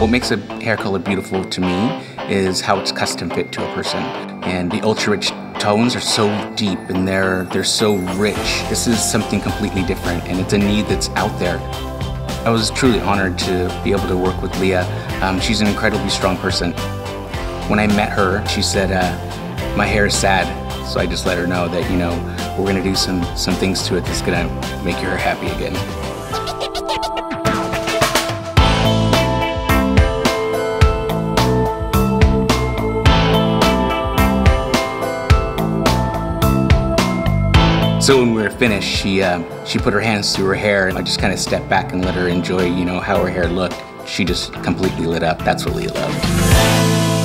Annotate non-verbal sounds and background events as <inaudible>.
What makes a hair color beautiful to me is how it's custom fit to a person. And the ultra rich tones are so deep and they're they're so rich. This is something completely different and it's a need that's out there. I was truly honored to be able to work with Lea. Um, she's an incredibly strong person. When I met her, she said, uh, my hair is sad. So I just let her know that, you know, we're gonna do some, some things to it that's gonna make her happy again. <laughs> So when we were finished, she uh, she put her hands through her hair, and I just kind of stepped back and let her enjoy, you know, how her hair looked. She just completely lit up. That's what Lea loved.